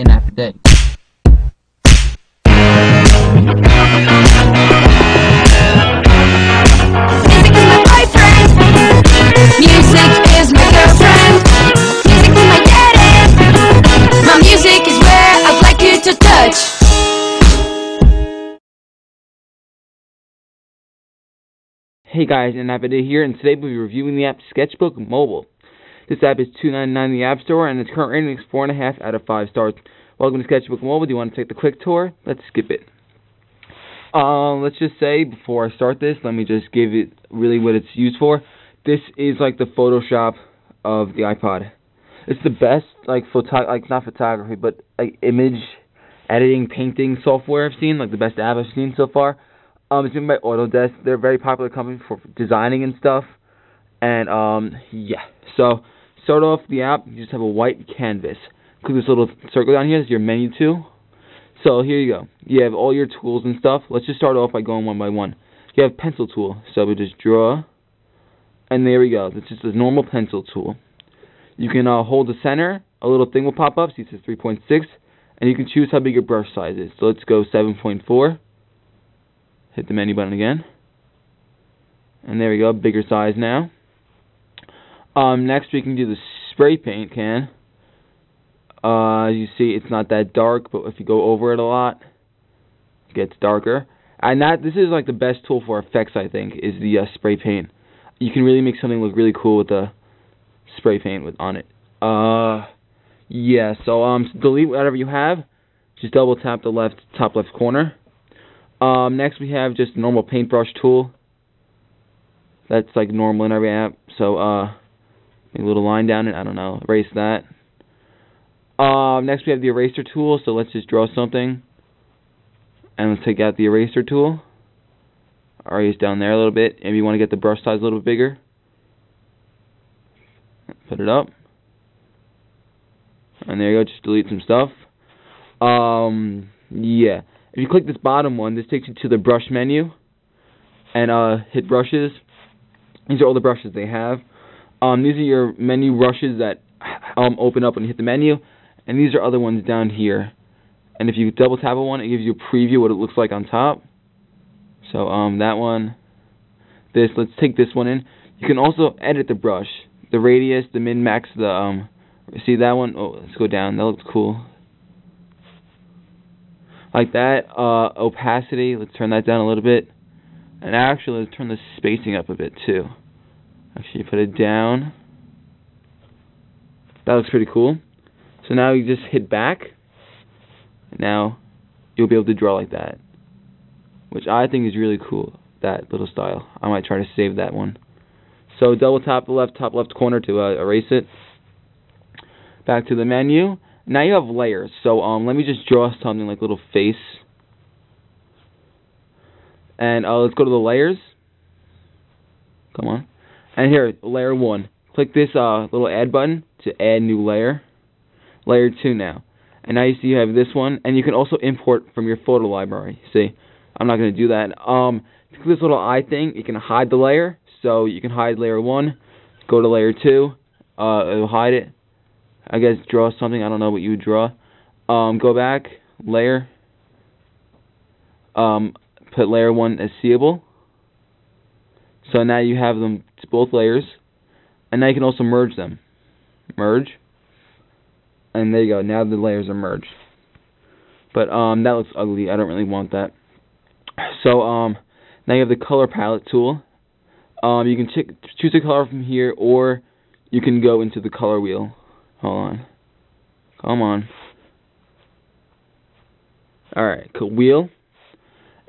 an app a day. Music is my boyfriend. Music is my girlfriend. Music is my daddy. My music is where I'd like you to touch. Hey guys, AnAppADay here, and today we'll be reviewing the app Sketchbook Mobile. This app is $2.99 in the App Store, and its current rating is 4.5 out of 5 stars. Welcome to Sketchbook Mobile. Do you want to take the quick tour? Let's skip it. Uh, let's just say, before I start this, let me just give it really what it's used for. This is like the Photoshop of the iPod. It's the best, like, photo like not photography, but like image editing, painting software I've seen, like the best app I've seen so far. Um, it's made by Autodesk. They're a very popular company for designing and stuff. And um, yeah. So start off the app. You just have a white canvas. Click this little circle down here. This is your menu tool. So here you go. You have all your tools and stuff. Let's just start off by going one by one. You have pencil tool. So we just draw, and there we go. Is just a normal pencil tool. You can uh, hold the center. A little thing will pop up. See, it says 3.6, and you can choose how big your brush size is. So let's go 7.4 hit the menu button again. And there we go, bigger size now. Um, next we can do the spray paint can. Uh, you see, it's not that dark, but if you go over it a lot, it gets darker. And that this is like the best tool for effects, I think, is the uh, spray paint. You can really make something look really cool with the spray paint with on it. Uh, yeah. So um, delete whatever you have. Just double tap the left top left corner. Um, next we have just normal paintbrush tool. That's like normal in every app. So uh, make a little line down it. I don't know. Erase that. Um, next we have the eraser tool. So let's just draw something, and let's take out the eraser tool. Erase down there a little bit. Maybe you want to get the brush size a little bigger. Put it up. And there you go. Just delete some stuff. Um, yeah. If you click this bottom one, this takes you to the brush menu and uh, hit brushes. These are all the brushes they have. Um, these are your menu brushes that um, open up when you hit the menu, and these are other ones down here. And if you double tap on one, it gives you a preview what it looks like on top. So um, that one, this. Let's take this one in. You can also edit the brush, the radius, the min max, the um. See that one? Oh, let's go down. That looks cool like that. Uh, opacity, let's turn that down a little bit. And actually, let's turn the spacing up a bit too. Actually, put it down. That looks pretty cool. So now you just hit back. Now you'll be able to draw like that, which I think is really cool. That little style. I might try to save that one. So double tap the left top left corner to uh, erase it. Back to the menu. Now you have layers. So um, let me just draw something like a little face. And uh, let's go to the layers. Come on. And here, layer one. Click this uh, little add button to add new layer. Layer two now. And now you see you have this one, and you can also import from your photo library. See, I'm not going to do that. Um, this little eye thing. You can hide the layer. So you can hide layer one. Go to layer two. Uh, it'll hide it. I guess draw something. I don't know what you would draw. Um, go back, layer. Um, put layer one as seeable. So now you have them both layers, and now you can also merge them. Merge, and there you go. Now the layers are merged. But um, that looks ugly. I don't really want that. So um, now you have the color palette tool. Um, you can choose a color from here, or you can go into the color wheel. Hold on. Come on. Alright, cool. Wheel.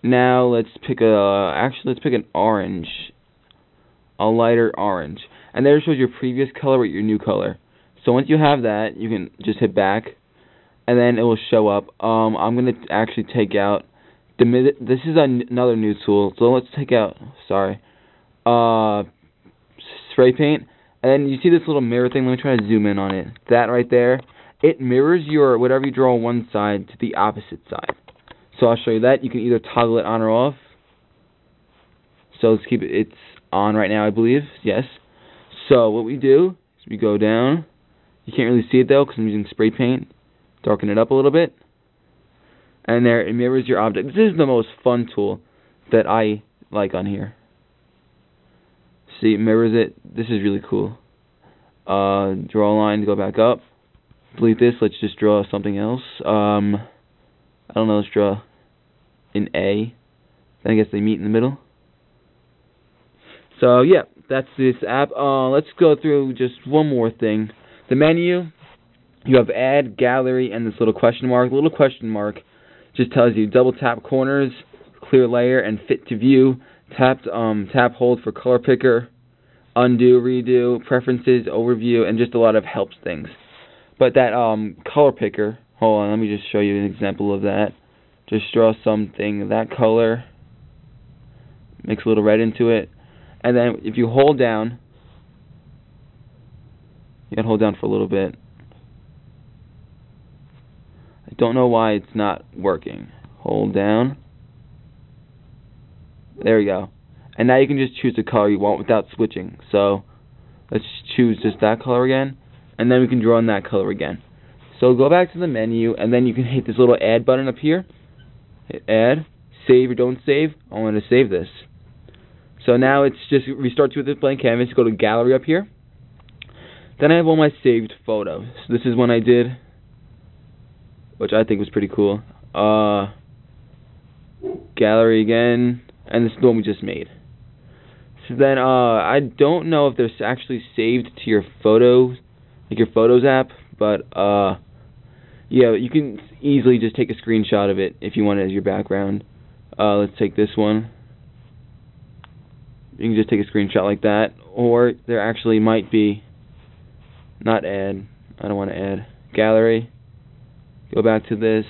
Now let's pick a, actually let's pick an orange. A lighter orange. And there it shows your previous color with your new color. So once you have that, you can just hit back. And then it will show up. Um, I'm going to actually take out, the this is another new tool. So let's take out, sorry, uh, spray paint. And then you see this little mirror thing. Let me try to zoom in on it. That right there, it mirrors your whatever you draw on one side to the opposite side. So I'll show you that. You can either toggle it on or off. So let's keep it. It's on right now, I believe. Yes. So what we do is we go down. You can't really see it though because I'm using spray paint. darken it up a little bit. And there, it mirrors your object. This is the most fun tool that I like on here. See, it mirrors it. This is really cool. Uh, draw a line to go back up. Delete this. Let's just draw something else. Um, I don't know. Let's draw an A. Then I guess they meet in the middle. So yeah, that's this app. Uh, let's go through just one more thing. The menu. You have add, gallery, and this little question mark. Little question mark just tells you double tap corners, clear layer, and fit to view. Tap um tap hold for color picker, undo, redo, preferences, overview, and just a lot of helps things. But that um color picker, hold on, let me just show you an example of that. Just draw something that color, mix a little red into it, and then if you hold down, you can hold down for a little bit. I don't know why it's not working. Hold down. There we go. And now you can just choose the color you want without switching. So let's choose just that color again, and then we can draw in that color again. So go back to the menu, and then you can hit this little add button up here. Hit add, save or don't save. I want to save this. So now it's just restarts to the blank canvas. Go to gallery up here. Then I have all my saved photos. So this is one I did, which I think was pretty cool. Uh, gallery again, and this is the one we just made. So then, uh, I don't know if they're actually saved to your photos, like your Photos app, but uh, yeah, you can easily just take a screenshot of it if you want it as your background. Uh, let's take this one. You can just take a screenshot like that, or there actually might be not add. I don't want to add gallery. Go back to this,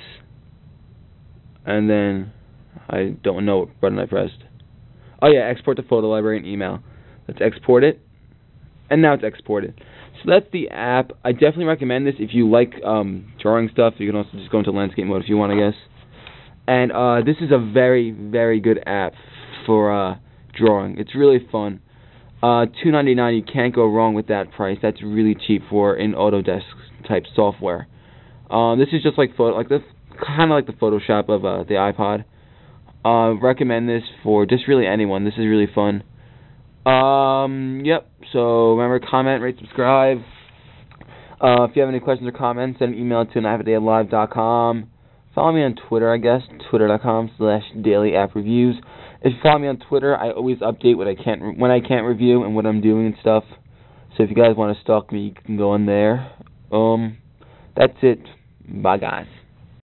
and then I don't know what button I pressed. Oh yeah, export the photo library and email. Let's export it, and now it's exported. So that's the app. I definitely recommend this if you like um, drawing stuff. You can also just go into landscape mode if you want, I guess. And uh, this is a very, very good app for uh, drawing. It's really fun. Uh, two ninety nine. You can't go wrong with that price. That's really cheap for an Autodesk type software. Um, this is just like photo, like the kind of like the Photoshop of uh, the iPod. Uh, recommend this for just really anyone. This is really fun. Um, yep. So remember, comment, rate, subscribe. Uh, if you have any questions or comments, send an email to knife@live.com. Follow me on Twitter, I guess, twitter.com slash daily app reviews. If you follow me on Twitter, I always update what I can't when I can't review and what I'm doing and stuff. So if you guys want to stalk me, you can go on there. Um, that's it. Bye, guys.